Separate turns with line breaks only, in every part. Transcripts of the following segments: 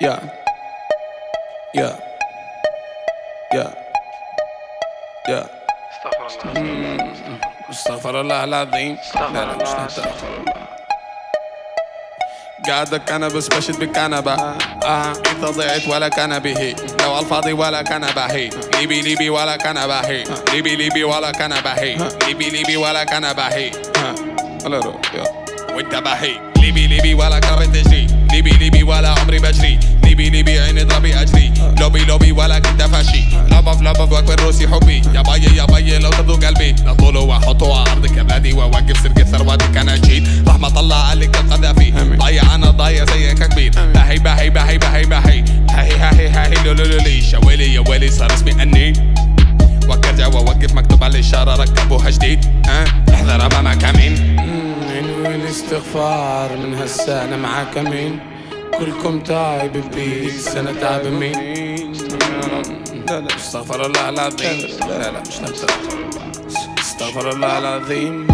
Yeah. Yeah. Yeah. Yeah. استغفر الله العظيم لا لا مش نحتاج قاعد كنبس بشد بكنبة آه انت ضيعت ولا كان به لو الفاضي ولا كان باهي ليبي ليبي ولا كان باهي ليبي ليبي ولا كان باهي ليبي ليبي ولا كان باهي ولا رو وانت باهي ليبي ليبي ولا كرت تجري ليبي ليبي ولا عمري بجري. تبدو قلبي لا طوله واحطه على ارض كبادي وأوقف سرقة ثرواتك أنا جيت رحمة الله عليك القذافي ضايع أنا ضايع زيك كبير باهي باهي باهي باهي باهي هاهي هاهي هاهي لو لو لي. شوالي يا ويلي صار اسمي أني. وارجع وأوقف مكتوب على الإشارة ركبوها جديد. ها؟ احذر امامك امين انوي الاستغفار من هسه أنا معاك امين كلكم تايب ببيس أنا تايب مين؟ استغفر الله العظيم لا لا مش استغفر الله العظيم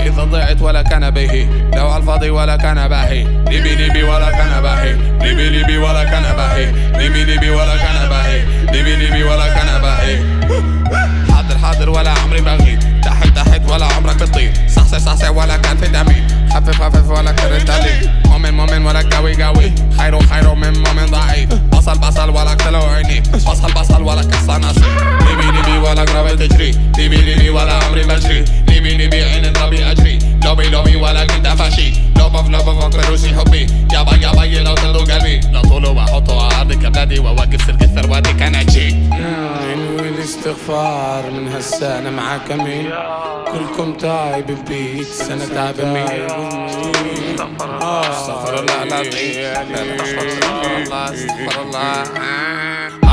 إذا ضعت ولا كان به. لو الفاضي ولا كان باهي. ليبي ليبي ولا كان باهي. ليبي ليبي ولا كان باهي. ليبي ليبي ولا كان باهي. ليبي ليبي ولا كان باهي. حاضر حاضر ولا عمري بغيت تحت تحت ولا عمرك بتطير. صحصح صحصح ولا كان في دمي. خفف خفف ولا كرت علي روسي حبي يابا لو تلو قلبي لا طوله واحطه على ارض كبلادي واوقف سرقة ثرواتي كان انوي الاستغفار من هسه أنا معاك أمين. كلكم تايب ببيتس أنا تعب مين استغفر الله العظيم. استغفر الله استغفر الله.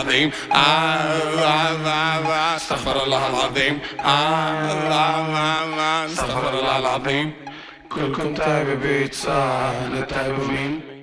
العظيم. استغفر الله العظيم. استغفر الله العظيم. كلكم تعب بيتس أنا مين؟